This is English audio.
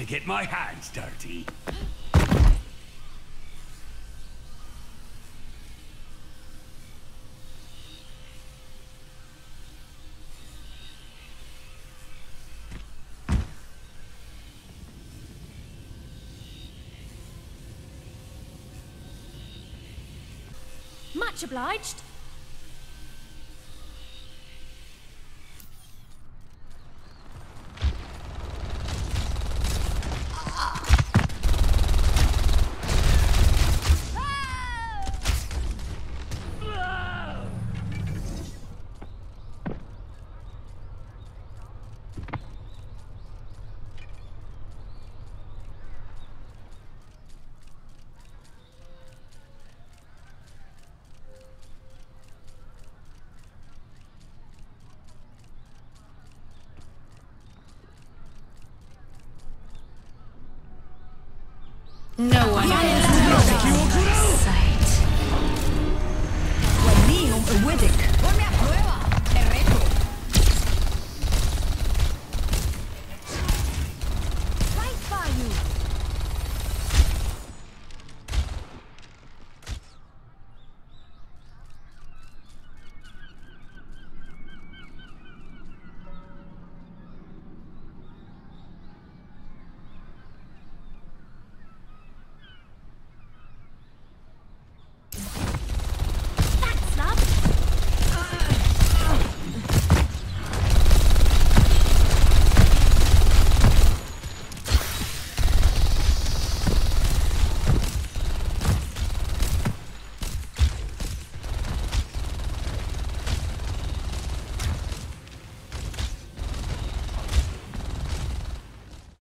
to get my hands dirty. Much obliged. No one.